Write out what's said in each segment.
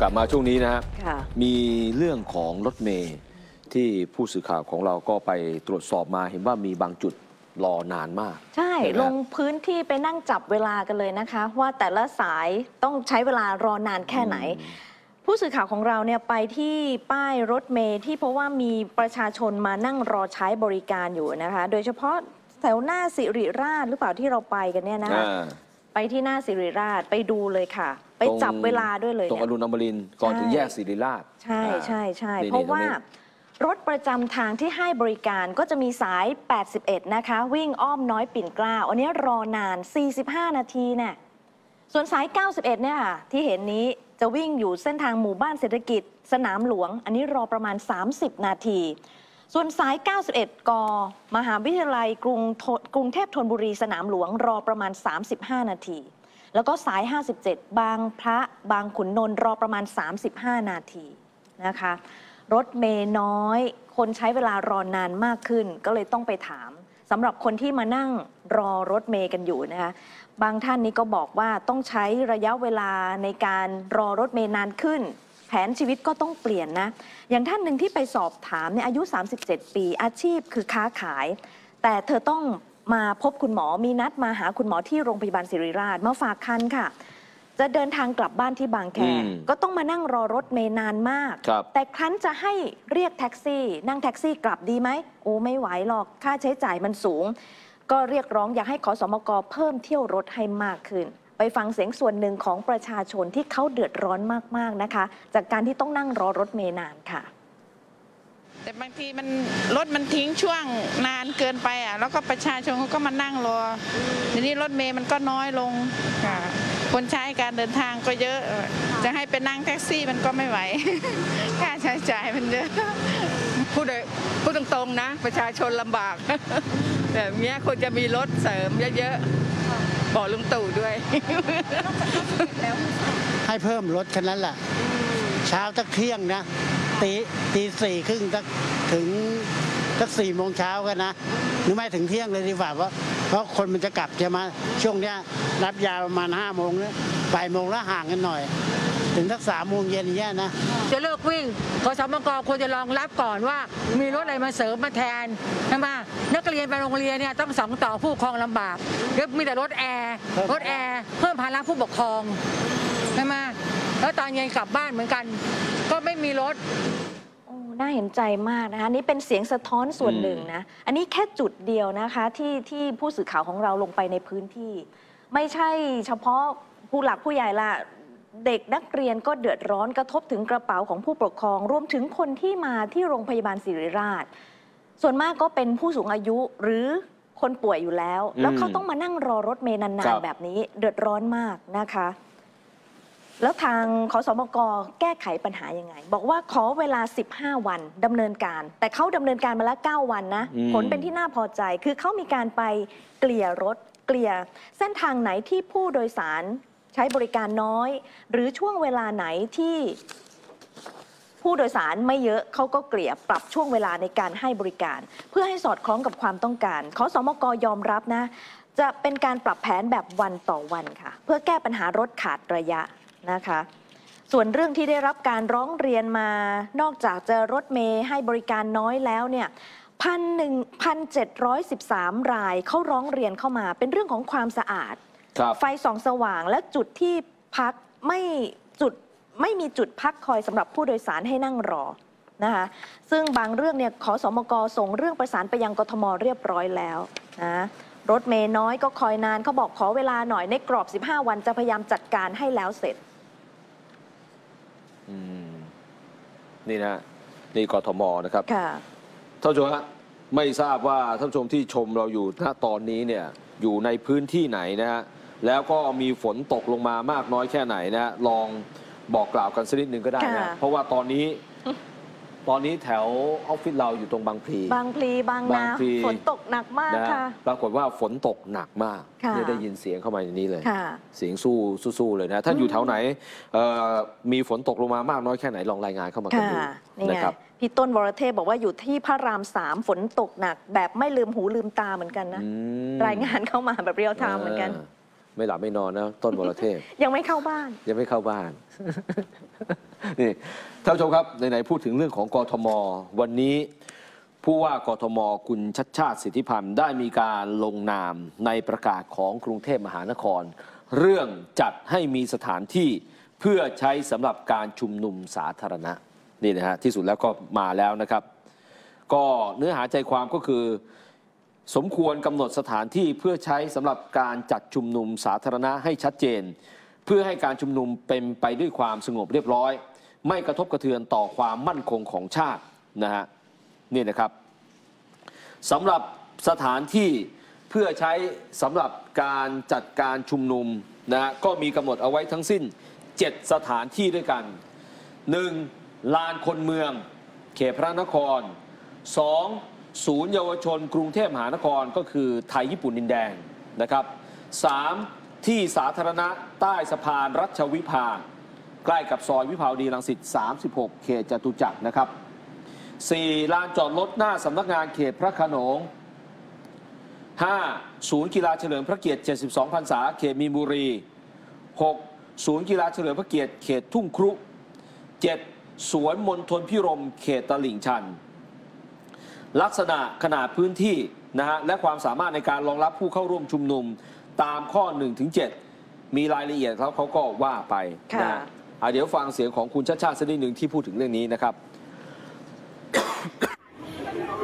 กลับมาช่วงนี้นะฮะค่ะมีเรื่องของรถเมย์ที่ผู้สื่อข่าวของเราก็ไปตรวจสอบมาเห็นว่ามีบางจุดรอนานมาก ใช่ใช่ไหมลงพื้นที่ไปนั่งจับเวลากันเลยนะคะ ว่าแต่ละสายต้องใช้เวลารอนานแค่ไหน ผู้สื่อข่าวของเราเนี่ยไปที่ป้ายรถเมย์ที่เพราะว่ามีประชาชนมานั่งรอใช้บริการอยู่นะคะ โดยเฉพาะแถวหน้าสิริราชหรือเปล่าที่เราไปกันเนี่ยนะคะอ่าไปที่หน้าสิริราชไปดูเลยค่ะ ไปจับเวลาด้วยเลยตรงเนี่อยรุณอมรินทร์ก่อนถึงใช่แยกศิริราช ใช่อ่าใช่ใช่นี่เพราะนี่ตรงว่านี้รถประจำทางที่ให้บริการก็จะมีสาย 81 นะคะ วิ่งอ้อมน้อยปิ่นเกล้าอันนี้รอนาน 45 นาทีเนี่ยส่วนสาย 91 เนี่ยค่ะที่เห็นนี้จะวิ่งอยู่เส้นทางหมู่บ้านเศรษฐกิจ สนามหลวง อันนี้รอประมาณ 30 นาที ส่วนสาย 91 ก มหาวิทยาลัยกรุงธกรุงเทพธนบุรีสนามหลวงรอประมาณ 35 นาที แล้วก็สาย 57 บางพระบางขุนนนท์รอประมาณ 35 นาทีนะคะ รถเมย์น้อย คนใช้เวลารอนานมากขึ้น ก็เลยต้องไปถามสำหรับคนที่มานั่งรอรถเมย์กันอยู่นะคะ บางท่านนี้ก็บอกว่าต้องใช้ระยะเวลาในการรอรถเมย์นานขึ้น แผนชีวิตก็ต้องเปลี่ยนนะ อย่างท่านหนึ่งที่ไปสอบถามเนี่ยอายุ 37 ปี อาชีพคือค้าขาย แต่เธอต้อง มาพบคุณหมอมีนัดมาหาคุณหมอที่โรงพยาบาลศิริราชมาฝากคันค่ะ จะเดินทางกลับบ้านที่บางแค อืมก็ต้องมานั่งรอรถเมย์นานมาก ครับ แต่ครั้นจะให้เรียกแท็กซี่ นั่งแท็กซี่กลับดีไหมโอ้ไม่ไหวหรอกค่าใช้จ่ายมันสูง ก็เรียกร้องอยากให้ขอสมกเพิ่มเที่ยวรถให้มากขึ้น ไปฟังเสียงส่วนหนึ่งของประชาชนที่เขาเดือดร้อนมากๆนะคะ จากการที่ต้องนั่งรอรถเมย์นานค่ะ แต่บางทีมันรถมันทิ้งช่วงนานเกินไปอะ แล้วก็ประชาชนเขาก็มานั่งรอทีนี้รถเมย์มันก็น้อยลงค่ะคนใช้การเดินทางก็เยอะ จะให้ไปนั่งแท็กซี่มันก็ไม่ไหว ค่าใช้จ่ายมันเยอะ พูดเลยพูดตรงๆนะ ประชาชนลำบาก แบบเนี้ยควรจะมีรถเสริมเยอะๆ บอกลุงตู่ด้วย ให้เพิ่มรถแค่นั้นแหละเช้าตักเที่ยงนะ ตีตีสี่ครึ่งตักถึงตักสี่โมงเช้ากันนะหรือไม่ถึงเที่ยงเลยดีกว่าเพราะเพราะคนมันจะกลับจะมาช่วงเนี้ยรับยาประมาณห้าโมงนะบ่ายโมงแล้วห่างกันหน่อย ถึงทักสามโมงเย็นอย่างเงี้ยนะ จะเลิกวิ่งขอสมกควรจะรองรับก่อนว่า มีรถอะไรมาเสริมมาแทนใช่ไหมนักเรียนไปโรงเรียนเนี่ยต้องสองต่อผู้ปกครองลำบากเดี๋ยวมีแต่รถแอร์ครับรถแอร์เพิ่มภาระผู้ปกครองใช่ไหม แล้วตอนเย็นกลับบ้านเหมือนกัน ก็ไม่มีรถโอ้น่าเห็นใจมากนะคะนี่เป็นเสียงสะท้อนส่วนหนึ่งนะ อันนี้แค่จุดเดียวนะคะที่ที่ผู้สื่อข่าวของเราลงไปในพื้นที่ ไม่ใช่เฉพาะผู้หลักผู้ใหญ่ละเด็กนักเรียนก็เดือดร้อนกระทบถึงกระเป๋าของผู้ปกครอง รวมถึงคนที่มาที่โรงพยาบาลศิริราช ส่วนมากก็เป็นผู้สูงอายุหรือคนป่วยอยู่แล้ว แล้วอืมเขาต้องมานั่งรอรถเมล์ครันานบๆแบบนี้ เดือดร้อนมากนะคะ แล้วทางขอสมกแก้ไขปัญหายังไง บอกว่าขอเวลา 15 วันดำเนินการ แต่เขาดำเนินการมาแล้ว 9 วันนะอืมผลเป็นที่น่าพอใจ คือเขามีการไปเกลี่ยรถเกลี่ย เส้นทางไหนที่ผู้โดยสารใช้บริการน้อย หรือช่วงเวลาไหนที่ผู้โดยสารไม่เยอะเขาก็เกลี่ยปรับช่วงเวลาในการให้บริการ เพื่อให้สอดคล้องกับความต้องการขอสมกยอมรับนะ จะเป็นการปรับแผนแบบวันต่อวันค่ะ เพื่อแก้ปัญหารถขาดระยะ นะคะส่วนเรื่องที่ได้รับการร้องเรียนมานอกจากจะรถเมย์ให้บริการน้อยแล้วเนี่ยพันหนึ่งพันเจ็ดร้อยสิบสามรายเขาร้องเรียนเข้ามาเป็นเรื่องของความสะอาดครับไฟส่องสว่างและจุดที่พักไม่จุดไม่มีจุดพักคอยสำหรับผู้โดยสารให้นั่งรอนะคะซึ่งบางเรื่องเนี่ยขอสมกส่งเรื่องประสานไปยังกทมเรียบร้อยแล้วนะรถเมย์น้อยก็คอยนานเขาบอกขอเวลาหน่อยในกรอบ 15 วันจะพยายามจัดการให้แล้วเสร็จ อืมนี่นะนี่กทมนะครับค่ะท่านผู้ชมฮะไม่ทราบว่าท่านผู้ชมที่ชมเราอยู่ณตอนนี้เนี่ยอยู่ในพื้นที่ไหนนะฮะแล้วก็มีฝนตกลงมามากน้อยแค่ไหนนะฮะลองบอกกล่าวกันสักนิดนึงก็ได้นะค่ะ เพราะว่าตอนนี้ ตอนนี้แถวออฟฟิศเราอยู่ตรงบางพลี บางพลีบางนาบางพลี ฝนตกหนักมากนะฮะค่ะ ปรากฏว่าฝนตกหนักมากค่ะเนี่ยได้ยินเสียงเข้ามาในนี้เลย ค่ะ เสียงสู้สู้ๆเลยนะถ้าอยู่อืมแถวไหนเอ่อมีฝนตกลงมามากน้อยแค่ไหนลองรายงานเข้ามากันค่ะดูนี่ไงนะครับพี่ต้นวรเทพบอกว่าอยู่ที่พระรามสามฝนตกหนัก แบบไม่ลืมหูลืมตาเหมือนกันนะ อืมรายงานเข้ามาแบบเรียลไทม์เหมือนกันเออ ไม่หลับไม่นอนนะ ต้นบรเทพ ยังไม่เข้าบ้าน ยังไม่เข้าบ้าน นี่ท่านผู้ชมครับไหนๆพูดถึงเรื่องของกทม วันนี้ผู้ว่ากทมคุณชัชชาติสิทธิพันธุ์ได้มีการลงนามในประกาศของกรุงเทพมหานคร เรื่องจัดให้มีสถานที่เพื่อใช้สำหรับการชุมนุมสาธารณะนี่นะฮะที่สุดแล้วก็มาแล้วนะครับ ก็เนื้อหาใจความก็คือ สมควรกำหนดสถานที่เพื่อใช้สำหรับการจัดชุมนุมสาธารณะให้ชัดเจน เพื่อให้การชุมนุมเป็นไปด้วยความสงบเรียบร้อย ไม่กระทบกระเทือนต่อความมั่นคงของชาตินะฮะนี่นะครับสำหรับสถานที่เพื่อใช้สำหรับการจัดการชุมนุมนะฮะก็มีกำหนดเอาไว้ทั้งสิ้น 7 สถานที่ด้วยกัน 1. ลานคนเมือง เขตพระนคร 2. ศูนย์เยาวชนกรุงเทพมหานครก็คือไทยญี่ปุ่นดินแดงนะครับ 3. ที่สาธารณะใต้สะพานรัชวิภา ใกล้กับซอยวิภาวดีรังสิต 36 เขตจตุจักรนะครับ 4. ลานจอดรถหน้าสำนักงานเขตพระโขนง 5. ศูนย์กีฬาเฉลิมพระเกียรติ 72พรรษาเขตมีนบุรี 6. ศูนย์กีฬาเฉลิมพระเกียรติเขตทุ่งครุ 7. สวนมณฑลพิรมเขตตลิ่งชัน ลักษณะขนาดพื้นที่นะฮะและความสามารถในการรองรับผู้เข้าร่วมชุมนุมตามข้อ1-7มีรายละเอียดเขาเขาก็ว่าไปนะฮะค่ะอะเดี๋ยวฟังเสียงของคุณชาติชาติสักนิดหนึ่งที่พูดถึงเรื่องนี้นะครับ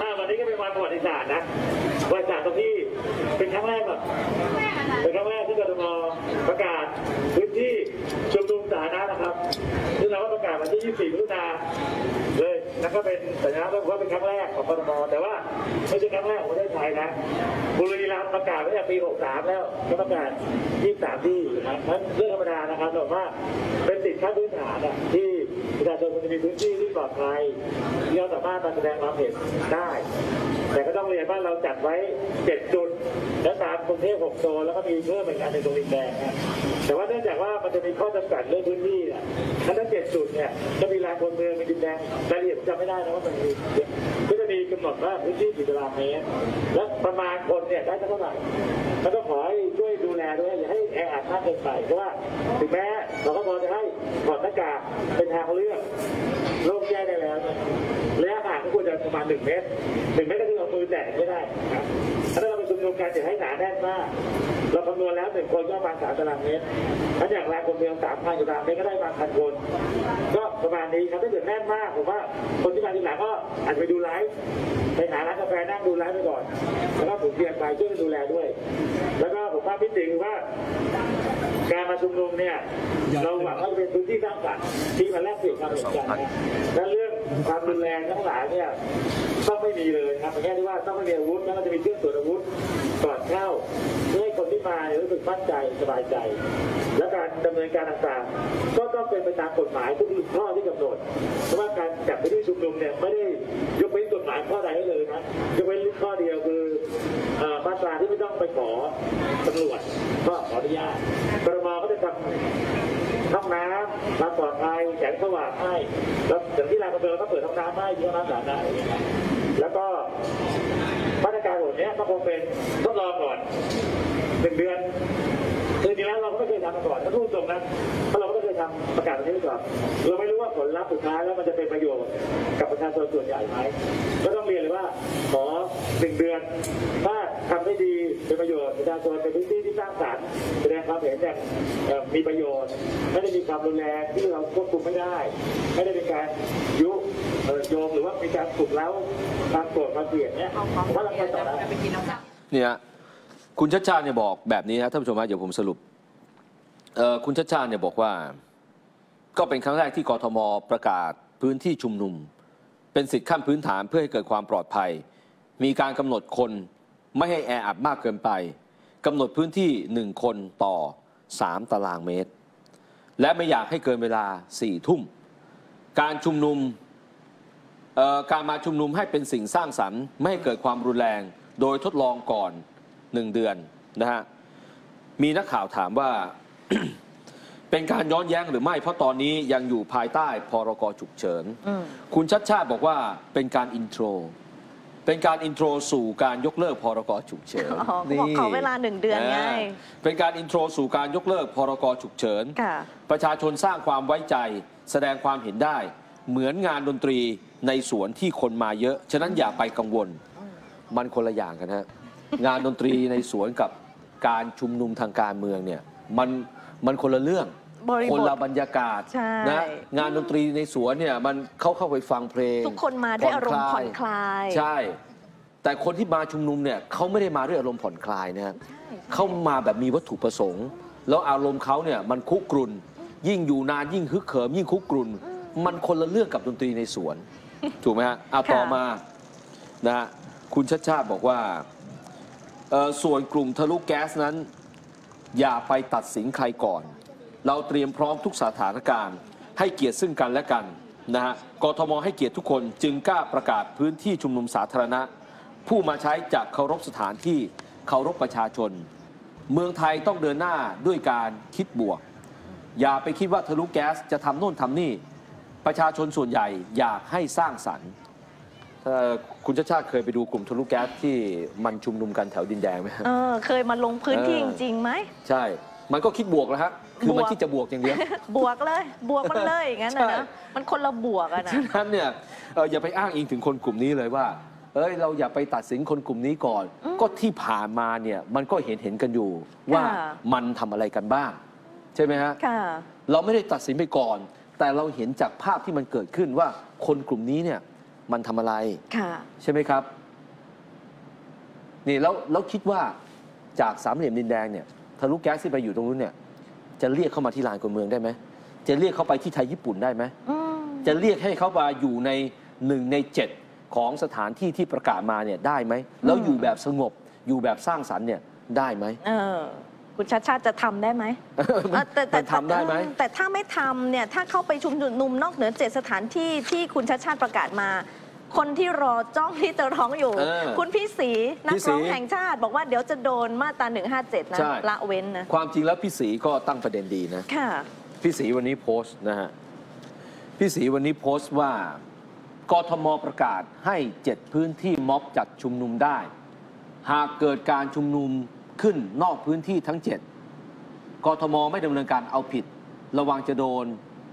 อ่าวันนี้ก็เป็นวันประวัติศาสตร์นะประวัติศาสตร์ตรงที่เป็นครั้งแรกแบบเป็นครั้งแรกที่กทมประกาศพื้นที่ชุมนุมสาธารณะนะครับซึ่งเราก็ประกาศวันที่ 24มิถุนาเลย แล้วก็เป็นสัญลักษณ์ว่าเป็นครั้งแรกของกทมแต่ว่าไม่ใช่ครั้งแรกของประเทศไทยนะบุรีรัมย์ประกาศไว้ตั้งแต่ปี 63 แล้วก็ประกาศ 23 ที่นะครับนั้นเรื่องธรรมดานะครับแต่ว่าเป็นสิทธิขั้นพื้นฐานอะที่ ประชาชนควรจะมีพื้นที่ที่ปลอดภัยที่เราสามารถมาแสดงความเห็นได้ แต่ก็ต้องเรียนว่าเราจัดไว้ 7 จุด และตามกรุงเทพ6โซนแล้วก็มีเพิ่มอีกอันในตรงดินแดงนะแต่ว่าเนื่องจากว่ามันจะมีข้อจำกัดเรื่องพื้นที่เนี่ยทั้งทั้ง7จุดเนี่ยจะมีลานคนเมืองมีดินแดงรายละเอียดผมจำไม่ได้นะว่ามันมีก็จะมีกำหนดว่าพื้นที่กี่ตารางเมตรและประมาณคนเนี่ยได้เท่าไหร่แล้วก็ขอให้ช่วยดูแลด้วยอย่าให้แออัดมากเกินไปเพราะว่าถึงแม้เราก็พอจะให้ถอดหน้ากากเป็นทางเลือกโลกแย่ได้แล้วระยะห่างก็ควรจะประมาณ1เมตร1เมตรก็คือเอามือแตะไม่ได้นะครับถ้าเราไปชุมนุมกันจะให้หนาแน่นมาก เราคำนวณแล้วหนึ่งคนก็ประมาณสามตารางเมตรถ้าอย่างรายคนเมืองสามพันตารางเมตรก็ได้ประมาณพันคน ก็ประมาณนี้ครับถ้าเกิดแน่นมากผมว่าคนที่มาทีหลังก็อาจจะไปดูไลฟ์ไปหาร้านกาแฟนั่งดูไลฟ์ไปก่อน แล้วก็ผมเพียงไปช่วยดูแลด้วย แล้วก็ผมว่าพิจารว่า มาชุมนุมเนี่ยเราหวังว่าจะเป็นพื้นที่สร้างสรรค์ที่มาแลกเปลี่ยนความเห็นกันนะและเรื่องความรุนแรงทั้งหลายเนี่ยต้องไม่มีเลยครับในแง่ที่ว่าต้องไม่มีอาวุธแล้วก็จะมีเครื่องตรวจอาวุธก่อนเข้าเพื่อให้คนที่มาเนี่ยรู้สึกมั่นใจสบายใจ และการดำเนินการต่างๆ ก็ต้องเป็นไปตามกฎหมายทุกข้อที่กำหนด เพราะว่าการจัดพื้นที่ชุมนุมเนี่ยไม่ได้ยกเว้นกฎหมายข้อใดให้เลยนะยกเว้นข้อเดียวคือเอ่อมาตราที่ไม่ต้องไปขอตำรวจก็ขออนุญาตกรมก็จะทำ ห้องน้ำเราปลอดภัยแสงสว่างให้แล้วอย่างที่เรามกำเนิดก็เปิดห้องน้ำให้ที่ห้องน้ำสาธารณะได้แล้วก็มาตรการเหล่านี้ก็คงเป็นทดลองก่อนหนึ่งเดือนคือจริงแล้วเราก็ไม่เคยทำมาก่อนถ้าพูดตรงนะ เพราะเราก็ไม่เคยทำประกาศแบบนี้มาก่อนเราไม่รู้ว่าผลลัพธ์สุดท้ายแล้วมันจะเป็นประโยชน์กับประชาชนส่วนใหญ่ไหมก็ต้องเรียนเลยว่าขอหนึ่งเดือน ถ้าทำได้ดีเป็นประโยชน์ประชาชนเป็นพื้นที่ที่สร้างสรรค์แสดงความเห็นอย่างเอ่อมีประโยชน์ ไม่ได้มีความรุนแรงที่เราควบคุมไม่ได้ ไม่ได้เป็นการยุเอ่อโยงหรือว่ามีการปลุกเล้าความโกรธความเกลียดเนี่ยผมว่าเราไปต่อได้เนี่ยคุณชัดชาติเนี่ยบอกแบบนี้นะท่านผู้ชมฮะเดี๋ยวผมสรุปเอ่อคุณชัดชาติเนี่ยบอกว่า ก็เป็นครั้งแรกที่กทมประกาศพื้นที่ชุมนุม เป็นสิทธิขั้นพื้นฐานเพื่อให้เกิดความปลอดภัย มีการกำหนดคนไม่ให้แออัดมากเกินไปกำหนดพื้นที่หนึ่งคนต่อ 3 ตารางเมตร และไม่อยากให้เกินเวลา4ี่ทุ่ม การชุมนุมการมาชุมนุมให้เป็นสิ่งสร้างสรรค์ไม่ให้เกิดความรุนแรง โดยทดลองก่อน 1 เดือนนะฮะมีนักข่าวถามว่า เป็นการย้อนแย้งหรือไม่ เพราะตอนนี้ยังอยู่ภายใต้พรกฉุกเฉินอืมคุณชัชชาติบอกว่าเป็นการ intro เป็นการ intro สู่การยกเลิกพรกฉุกเฉินอ๋อเขาบอกขอเวลาหนึ่งเดือนไงเป็นการ intro สู่การยกเลิกพรกฉุกเฉินค่ะประชาชนสร้างความไว้ใจ แสดงความเห็นได้ เหมือนงานดนตรีในสวนที่คนมาเยอะ ฉะนั้นอย่าไปกังวล มันคนละอย่างกันฮะ งานดนตรีในสวนกับการชุมนุมทางการเมืองเนี่ย มัน มันคนละเรื่อง บริบทคนละบรรยากาศใช่ นะงานดนตรีในสวนเนี่ยมันเข้าเข้าไปฟังเพลงทุกคนมาด้วยอารมณ์ผ่อนคลาย ใช่ แต่คนที่มาชุมนุมเนี่ยเขาไม่ได้มาด้วยอารมณ์ผ่อนคลายนะฮะเขามาแบบมีวัตถุประสงค์ แล้วอารมณ์เขาเนี่ยมันคุกรุ่น ยิ่งอยู่นานยิ่งฮึกเหิมยิ่งคุกรุ่น มันคนละเรื่องกับดนตรีในสวน ถูกไหมฮะเอาค่ะต่อมานะฮะคุณชัดชาติบอกว่าเอ่อส่วนกลุ่มทะลุแก๊สนั้น อย่าไปตัดสินใครก่อน เราเตรียมพร้อมทุกสถานการณ์ ให้เกียรติซึ่งกันและกันนะฮะกทมให้เกียรติทุกคนจึงกล้าประกาศพื้นที่ชุมนุมสาธารณะ ผู้มาใช้จะเคารพสถานที่เคารพประชาชน เมืองไทยต้องเดินหน้าด้วยการคิดบวก อย่าไปคิดว่าทะลุแก๊สจะทำโน่นทำนี่ ประชาชนส่วนใหญ่อยากให้สร้างสรรค์ เอ่อคุณชาติชาติเคยไปดูกลุ่มทะลุแก๊สที่มันชุมนุมกันแถวดินแดงไหมฮะ เออเคยมาลงพื้นที่เอจอ ริงๆไหม ใช่ มันก็คิดบวกแล้วฮะ คือมันบวกคิดจะบวกอย่างเดียว บวกเลย บวกมันเลยอย่างนั้นนะใช่ นะมันคนละบวกอะนะ ฉะนั้นเนี่ยเอ่ออย่าไปอ้างอิงถึงคนกลุ่มนี้เลยว่า เอ้ยเราอย่าไปตัดสินคนกลุ่มนี้ก่อนอืมก็ที่ผ่านมาเนี่ยมันก็เห็นเห็นกันอยู่ว่าค่ะ มันทำอะไรกันบ้าง ใช่ไหมฮะ ค่ะ เราไม่ได้ตัดสินไปก่อน แต่เราเห็นจากภาพที่มันเกิดขึ้นว่าคนกลุ่มนี้เนี่ย มันทำอะไร ค่ะ ใช่ไหมครับ นี่แล้วแล้วคิดว่าจากสามเหลี่ยมดินแดงเนี่ยทะลุแก๊สที่ไปอยู่ตรงนู้นเนี่ย จะเรียกเข้ามาที่ลานคนเมืองได้ไหมจะเรียกเข้าไปที่ไทยญี่ปุ่นได้ไหมอืมจะเรียกให้เขามาอยู่ในหนึ่งในเจ็ดของสถานที่ที่ประกาศมาเนี่ยได้ไหมแล้วอยู่แบบสงบอยู่แบบสร้างสรรค์เนี่ยได้ไหม เออ คุณชาติชาติจะทำได้ไหมมันเออแต่แต่มันทำได้ไหมแต่ถ้าไม่ทำเนี่ยถ้าเข้าไปชุมนุมนอกเหนือเจ็ดสถานที่ที่คุณชาติชาติประกาศมา คนที่รอจ้องที่จะร้องอยู่ เออคุณพี่ศรีนักพี่ศรีร้องแห่งชาติ บอกว่าเดี๋ยวจะโดนมาตรา157 นะใช่ ละเว้นนะ ความจริงแล้วพี่ศรีก็ตั้งประเด็นดีนะ ค่ะ พี่ศรีวันนี้โพสต์นะฮะ พี่ศรีวันนี้โพสต์ว่ากทมประกาศให้เจ็ดพื้นที่ม็อบจัดชุมนุมได้ หากเกิดการชุมนุม ขึ้นนอกพื้นที่ทั้งเจ็ดกทมไม่ดำเนินการเอาผิด ระวังจะโดน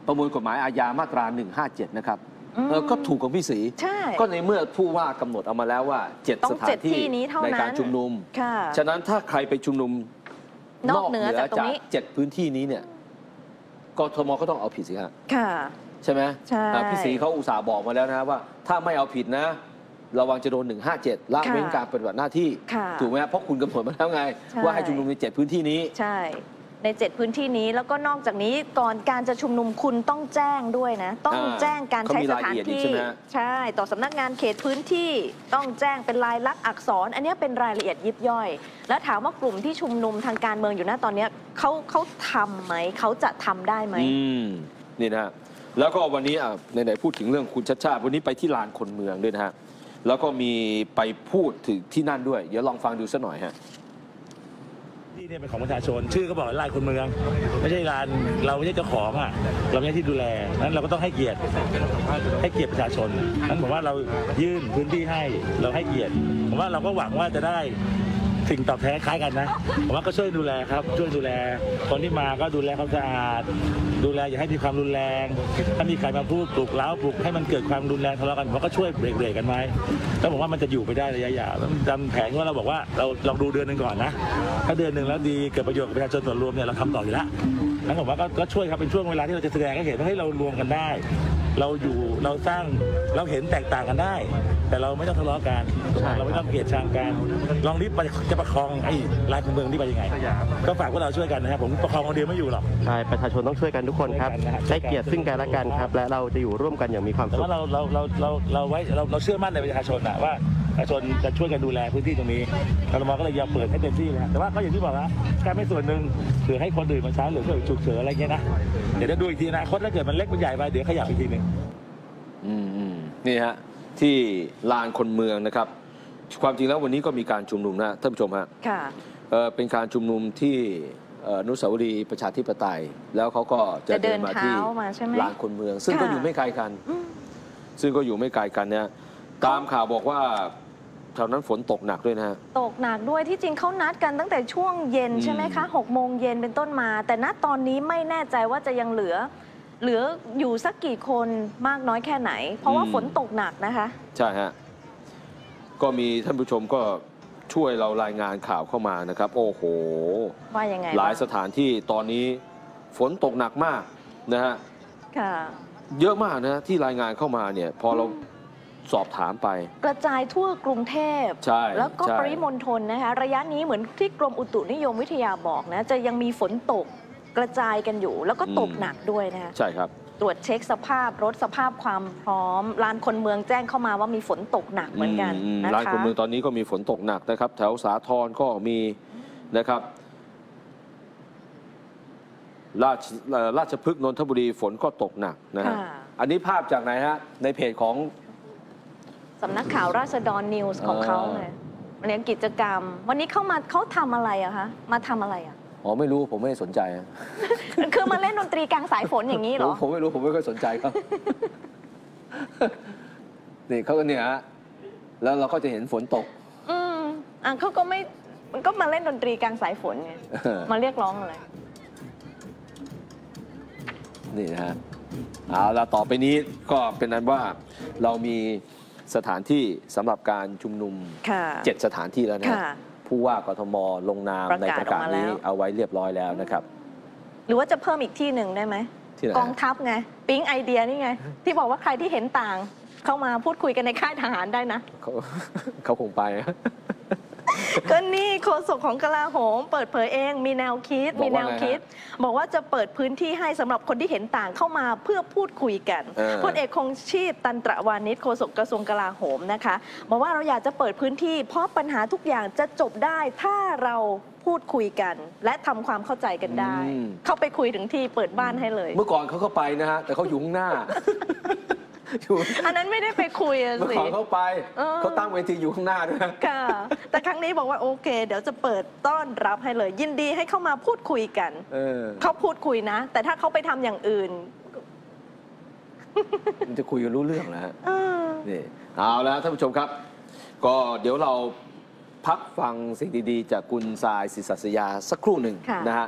ประมวลกฎหมายอาญามาตรา 157 นะครับอืมเออก็ถูกของพี่ศรีใช่ ก็ในเมื่อผู้ว่ากำหนดเอามาแล้วว่าเจ็ดต้อสงถาเจ็นดที่ที่นี้เท่าในนั้นการชุมนุมค่ะฉะนั้นถ้าใครไปชุมนุมนอกเหนือจากตรงนี้เจ็ดพื้นที่นี้เนี่ยกทมก็ต้องเอาผิดสิครับค่ะ ใช่ไหมใช่อ่าพี่ศรีเขาอุตส่าห์บอกมาแล้วนะว่า ถ้าไม่เอาผิดนะ ระวังจะโดน 157ละค่ะเว้นการปฏิบัติหน้าที่ ค่ะถูกไหมครับเพราะคุณกำหนดมาแล้วไง ใช่ ว่าให้ชุมนุมใน7พื้นที่นี้ ใช่ ในเจ็ดพื้นที่นี้แล้วก็นอกจากนี้ก่อนการจะชุมนุมคุณต้องแจ้งด้วยนะ ต้องอ่าแจ้งการใช้เขามีสรายถานละเอียดอีกที่ ใช่ไหมฮะ ใช่ ต่อสำนักงานเขตพื้นที่ต้องแจ้งเป็นลายลักษณ์อักษร อันเนี้ยเป็นรายละเอียดยิบย่อย แล้วถามว่ากลุ่มที่ชุมนุมทางการเมืองอยู่นะตอนเนี้ยเขาเขาทำไหมเขาจะทำได้ไหม อืมนี่นะฮะแล้วก็วันนี้อะไหนๆพูดถึงเรื่องคุณชัดชาติวันนี้ไปที่ลานคนเมืองด้วยนะฮะ แล้วก็มีไปพูดถึงที่นั่นด้วย เดี๋ยวลองฟังดูสักหน่อยฮะที่เนี่ยเป็นของประชาชน ชื่อก็บอกว่าลานคนเมือง ไม่ใช่ลานเราไม่ใช่เจ้าของอะเราไม่ใช่ที่ดูแลนั้นเราก็ต้องให้เกียรติให้เกียรติประชาชนนั้นผมว่าเรายื่นพื้นที่ให้เราให้เกียรติผมว่าเราก็หวังว่าจะได้ สิ่งตอบแทนคล้ายกันนะผมว่าก็ช่วยดูแลครับ ช่วยดูแล คนที่มาก็ดูแลความสะอาด ดูแลอย่าให้มีความรุนแรง ถ้ามีใครมาพูดปลุกเล้าปลุกให้มันเกิดความรุนแรงทะเลาะกันผมก็ช่วยเบรกเบรกกันไว้แล้วผมว่ามันจะอยู่ไปได้ระยะยาวแล้วดำแผนว่าเราบอกว่าเราลองดูเดือนหนึ่งก่อนนะ ถ้าเดือนหนึ่งแล้วดีเกิดประโยชน์กับประชาชนส่วนรวมเนี่ยเราทำต่ออยู่แล้วนั้นผมว่าก็ช่วยครับเป็นช่วงเวลาที่เราจะแสดงให้เห็นว่าให้เรารวมกันได้ เราอยู่เราสร้างเราเห็นแตกต่างกันได้ แต่เราไม่ต้องทะเลาะกัน เราไม่ต้องเกลียดชังกันลองรีบไปจะประคองไอ้ลายคนเมืองนี่ไปยังไง ก็ฝากพวกเราช่วยกันนะครับผมประคองคนเดียวไม่อยู่หรอกใช่ประชาชนต้องช่วยกันทุกคนครับช่วยกันนะครับให้เกียรติซึ่งกันและกันครับ และเราจะอยู่ร่วมกันอย่างมีความแต่สุขว่าเราเราเราเราเราไว้เราเราเชื่อมั่นในประชาชนอะว่า ประชาชนจะช่วยกันดูแลพื้นที่ตรงนี้กรมก็เลยยอมเปิดให้เต็มที่เลยฮะแต่ว่าก็อย่างที่บอกนะการไม่ส่วนหนึ่งหรือให้คนอื่นมาใช้หรือเพื่อฉุกเฉินอะไรเงี้ยนะเดี๋ยวจะดูอีกทีนะคตถ้าเกิดมันเล็กมันใหญ่ไปเดี๋ยวขยับอีกทีหนึ่งอืมอืมนี่ฮะที่ลานคนเมืองนะครับ ความจริงแล้ววันนี้ก็มีการชุมนุมนะท่านผู้ชมฮะค่ะเอ่อเป็นการชุมนุมที่เอ่ออนุสาวรีย์ประชาธิปไตย แล้วเขาก็จะจะเดิเดินนมาที่เท้ามาใช่ไหมลานคนเมือง ซึ่งค่ะก็อยู่ไม่ไกลกันอืมซึ่งก็อยู่ไม่ไกลกันเนี่ยตามข่าวบอกว่า แถวนั้นฝนตกหนักด้วยนะฮะ ตกหนักด้วยที่จริงเขานัดกันตั้งแต่ช่วงเย็นอืม ใช่ไหมคะหกโมงเย็นเป็นต้นมา แต่ณตอนนี้ไม่แน่ใจว่าจะยังเหลือ เหลืออยู่สักกี่คนมากน้อยแค่ไหน เพราะว่าฝนตกหนักนะคะ ใช่ฮะ ก็มีท่านผู้ชมก็ช่วยเรารายงานข่าวเข้ามานะครับ โอ้โห ว่ายังไงหลายบ้งสถานที่ตอนนี้ฝนตกหนักมากนะฮะ ค่ะ เยอะมากนะที่รายงานเข้ามาเนี่ย พอเรา สอบถามไป กระจายทั่วกรุงเทพ ใช่แล้วก็ใช่ ปริมณฑลนะคะ ระยะนี้เหมือนที่กรมอุตุนิยมวิทยาบอกนะ จะยังมีฝนตกกระจายกันอยู่ แล้วก็ตกหนักด้วยนะคะ ใช่ครับ ตรวจเช็คสภาพรถสภาพความพร้อม ลานคนเมืองแจ้งเข้ามาว่ามีฝนตกหนักเหมือนกันอืมนะคะร้านคนเมืองตอนนี้ก็มีฝนตกหนักนะครับ แถวสาทรก็มีนะครับ ราชเอ่อราชพฤกษ์นนทบุรีฝนก็ตกหนักนะฮะค่ะ อันนี้ภาพจากไหนฮะในเพจของ สำนักข่าวราษฎรนิวส์ของเขาอ่าเลยเรียนกิจกรรม วันนี้เข้ามาเขาทำอะไรอะคะมาทำอะไรอะอ๋อไม่รู้ผมไม่สนใจอะคือมาเล่นดนตรีกลางสายฝนอย่างนี้เหรอผมผมไม่รู้ผมไม่ค่อยสนใจครับนี่เขาก็เนี่ยฮะแล้วเราก็จะเห็นฝนตก อืมอะเขาก็ไม่มันก็มาเล่นดนตรีกลางสายฝนไงเออมาเรียกร้องอะไรนี่นะฮะเอาละต่อไปนี้ก็เป็นนั้นว่าเรามี สถานที่สำหรับการชุมนุมค่ะเจ็ดสถานที่แล้วนะค่ะผู้ว่ากทมลงนามประในกาศประกาศออกมาแล้วนี้เอาไว้เรียบร้อยแล้วนะครับ หรือว่าจะเพิ่มอีกที่หนึ่งได้ไหมที่ไหนกองทัพไง ปิ๊งไอเดียนี่ไง ที่บอกว่าใครที่เห็นต่าง เข้ามาพูดคุยกันในค่ายทหารได้นะเขาเขาคงไปนะ ก็นี่โฆษกของกลาโหม เปิดเผยเองมีแนวคิดบอกว่ามีแนวคิดไงบอกว่าจะเปิดพื้นที่ให้สำหรับคนที่เห็นต่างเข้ามาเพื่อพูดคุยกันเออพลเอกคงชีพตันตระวานิชโฆษกกระทรวงกลาโหมนะคะบอกว่าเราอยากจะเปิดพื้นที่ เพราะปัญหาทุกอย่างจะจบได้ถ้าเราพูดคุยกัน และทำความเข้าใจกันได้อืมเข้าไปคุยถึงที่เปิดบ้านให้เลย เมื่อก่อนเขาก็ไปนะฮะแต่เขาอยู่ข้างหน้า อยู่อันนั้นไม่ได้ไปคุยอะเมื่อสิก่อนเขาไปเออ เขาตั้งเวทีอยู่ข้างหน้าด้วยนะ ค่ะ แต่ครั้งนี้บอกว่าโอเค เดี๋ยวจะเปิดต้อนรับให้เลย ยินดีให้เข้ามาพูดคุยกัน เออ เขาพูดคุยนะ แต่ถ้าเขาไปทำอย่างอื่นมันจะคุยกันรู้เรื่องแล้วฮะ เออ นี่เอาแล้วท่านผู้ชมครับ ก็เดี๋ยวเราพักฟังสิ่งดี ๆ จากคุณทรายศิษศยาสักครู่หนึ่งค่ะ นะฮะ